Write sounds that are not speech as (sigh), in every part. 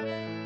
진행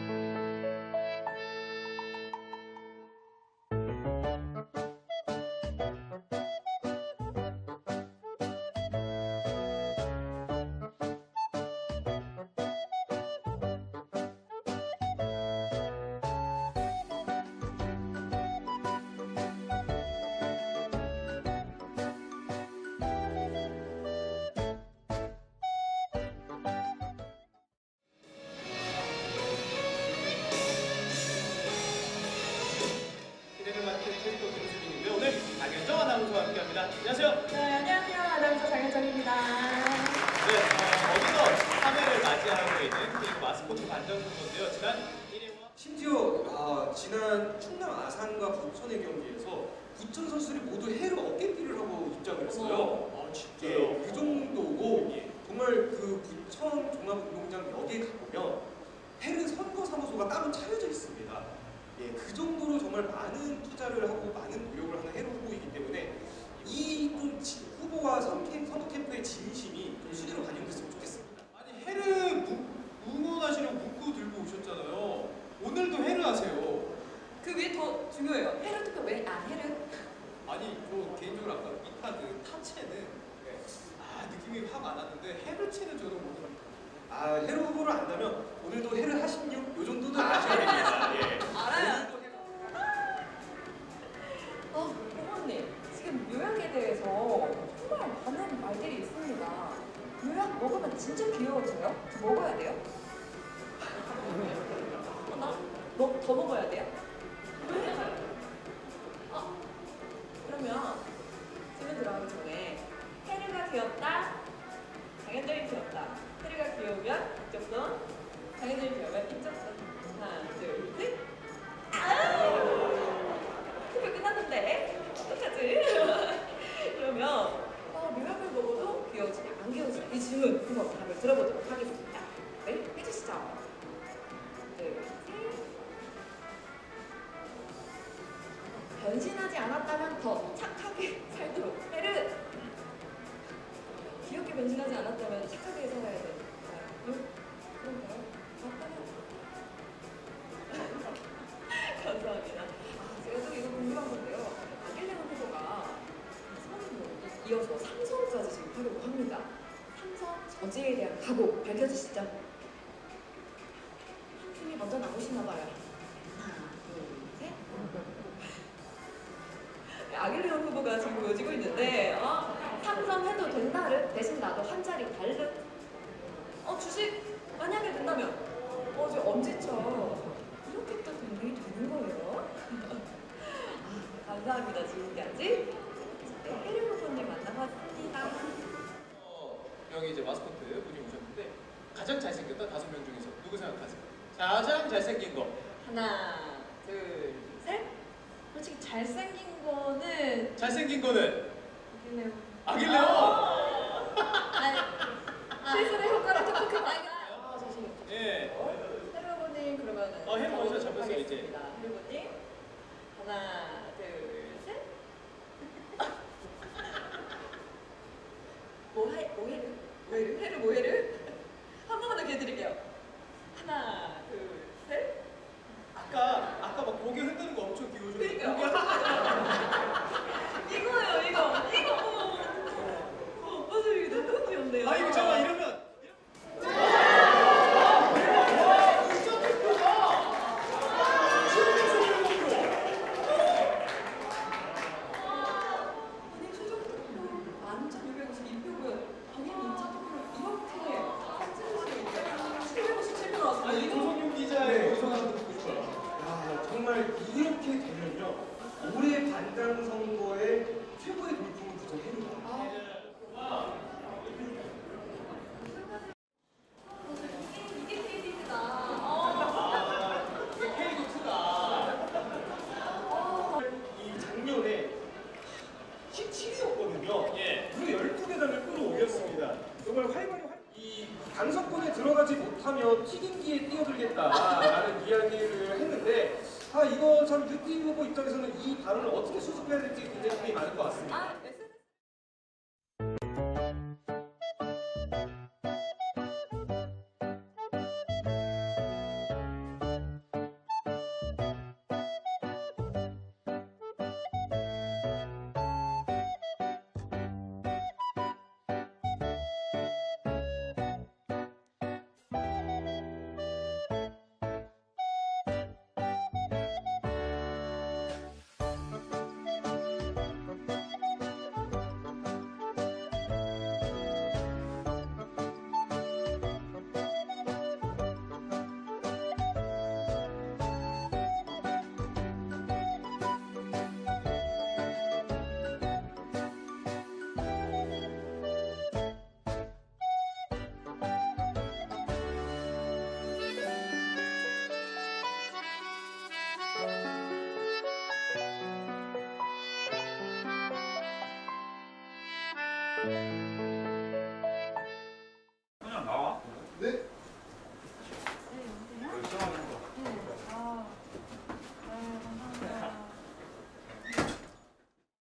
마스코트 반전 선수인데요. 지난 1회와 심지어 아, 지난 충남 아산과 부천의 경기에서 부천 선수들이 모두 해로 어깨띠를 하고 입장을 했어요. 아 예, 그 정도고 예. 정말 그 부천 종합운동장 역에 가보면 해르 선거사무소가 따로 차려져 있습니다. 예, 그 정도로 정말 많은 투자를 하고 많은 노력을 하는 해로 후보이기 때문에 이 좀 후보와 선 캠- 선거 캠프의 진심이 좀 순위로 반영됐으면 좋겠습니다. 아니 해를 무- 응원하시려고 문구 들고 오셨잖아요. 오늘도 해를 하세요. 그 위에 더 중요해요. 헤르 투표 왜? 아, 헤르. 아니 저 개인적으로 아까 기타 그 타체는 네, 아 왔는데 해를 치는 저도 모르겠어요. 아, 해로 후보를 안다면 오늘도 해를 하십니요? 요 정도는 아셔야 됩니다. 예. (laughs) 알아요. 어, 부모님. 지금 묘약에 대해서 정말 많은 말들이 있습니다. 묘약 먹으면 진짜 귀여워져요? 먹어야 돼요? (laughs) 하나? 뭐, 더 먹어야 돼요? 변신하지 않았다면 더 착하게 (laughs) 살도록 해르. 귀엽게 변신하지 않았다면 착하게 살아야 돼. 응? 그런가요? 맞다면 (laughs) 감사합니다. 아, 제가 또 이거 궁금한 건데요. 아길레온 후보가 성으로 이어서 삼성까지 지금 하려고 합니다. 삼성 저지에 대한 각오 밝혀주시죠. 한 분이 먼저 나오시나 봐요. 만약에 된다면 어 지금 엄지척 이렇게 또 변경이 되는 거예요. 아, 감사합니다 지금까지 네, 해리 후보님 만나봤습니다. 어, 여기 이제 마스코트 분이 오셨는데 가장 잘생겼다 다섯 명 중에서 누구 생각하세요? 가장 잘생긴 거. 하나 둘 셋. 솔직히 잘생긴 거는 잘생긴 거는 아길레온. 아길레온. 아니 실수의 효과를 조금 크게 아 잠시만요. 예. 해리 후보님 그러면은 어, 해리 어디서 잡으세요, 이제? 하겠습니다. 해리 후보님 하나 둘 셋. 뭐해 뭐해를 뭐해를 해를 뭐해를 한 번만 더 기회 드릴게요. 하나 둘 셋. 아까 아까 막 고개 흔드는 거 엄청 귀여우셨는데. 그러니까요. 이거예요 이거 이거. 어, 맞아요 이거 너무 귀엽네요. 아 이거 잠깐 이러면. 아니 최종 투표 완전 652표고요. 아니 인자 투표를 이렇게 삼진으로 757표 나왔어요. 아니 이거 조성용 기자의 고성함도 듣고 싶어요. 야, 정말 이렇게 되면요. 올해 반장 선거의 최고의 돌풍은 부천 해루다. 아, 이게 KD다. 아 이게 K도 2다. 이 작년에 17위였거든요. 예. 무려 12계단을 끌어올렸습니다. 정말 활발히 활... 이 당선권에 들어가지 못하면 튀김기에 뛰어들겠다라는 이야기를 이거 참 후보 입장에서는 이 발언을 어떻게 수습해야 될지 굉장히 고민이 많을 것 같습니다. 아, 그냥 나와? 네?